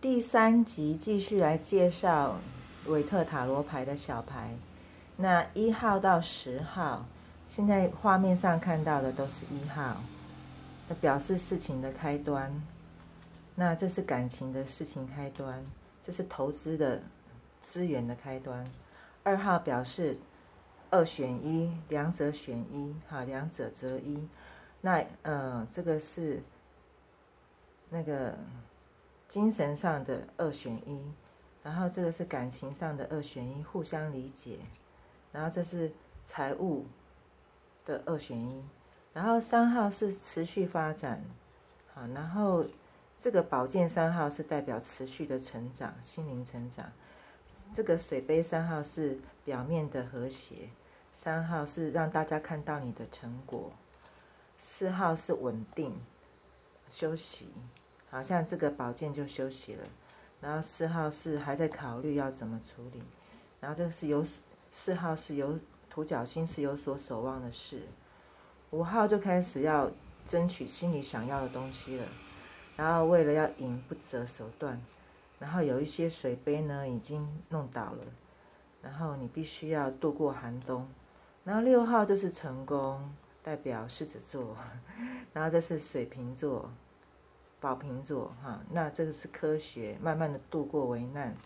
第三集继续来介绍韦特塔罗牌的小牌。那一号到十号，现在画面上看到的都是一号，那表示事情的开端。那这是感情的事情开端，这是投资的资源的开端。二号表示二选一，两者选一，哈，两者择一。那呃，这个是那个精神上的二选一，然后这个是感情上的二选一，互相理解。然后这是财务的二选一，然后三号是持续发展，好，然后这个宝剑三号是代表持续的成长，心灵成长。这个水杯三号是表面的和谐，三号是让大家看到你的成果。四号是稳定休息，好像这个宝剑就休息了。然后四号是还在考虑要怎么处理，然后这个是有四号是有土角星是有所守望的事，五号就开始要争取心里想要的东西了。然后为了要赢不择手段，然后有一些水杯呢已经弄倒了，然后你必须要度过寒冬。然后六号就是成功。代表狮子座，然后这是水瓶座、宝瓶座，哈，那这个是科学，慢慢的度过危难。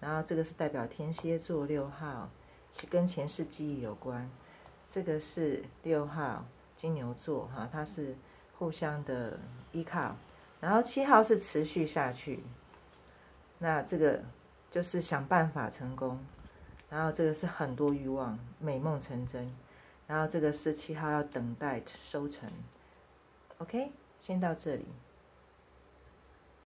然后这个是代表天蝎座六号，是跟前世记忆有关。这个是六号金牛座，哈，它是互相的依靠。然后七号是持续下去，那这个就是想办法成功。然后这个是很多欲望，美梦成真。然后这个是七号要等待收成，OK，先到这里。